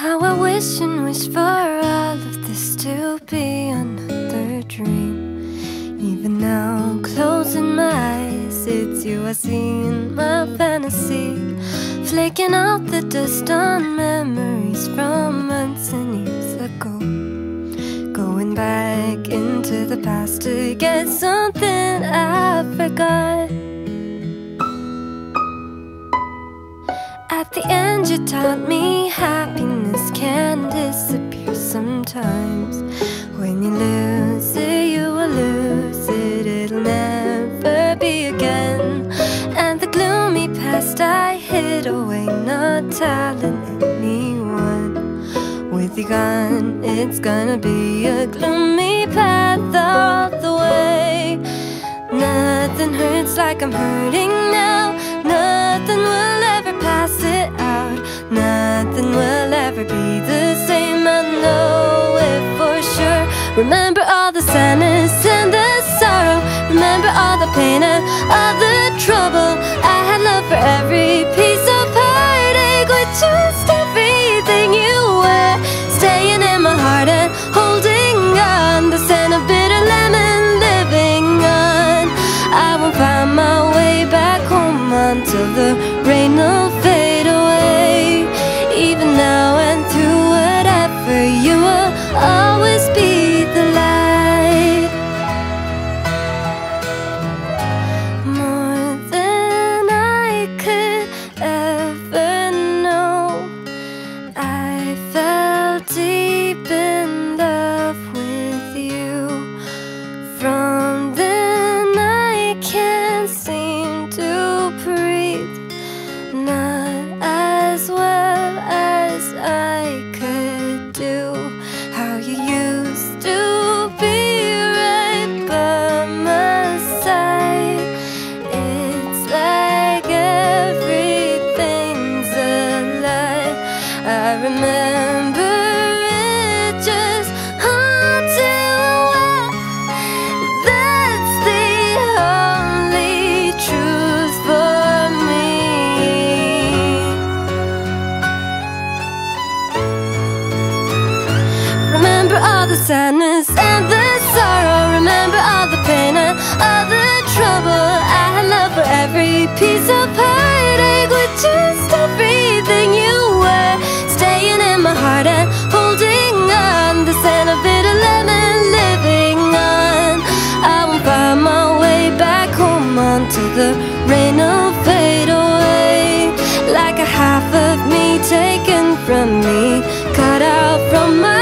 How I wish and wish for all of this to be another dream. Even now, closing my eyes, it's you I see in my fantasy. Flicking out the dust on memories from months and years ago. Going back into the past to get something I forgot. At the end, you taught me telling anyone. With you gone, it's gonna be a gloomy path all the way. Nothing hurts like I'm hurting now. Nothing will ever pass it out. Nothing will ever be the same. I know it for sure. Remember the only truth for me. Remember all the sadness and the sorrow. final fade away Like a half of me taken from me Cut out from my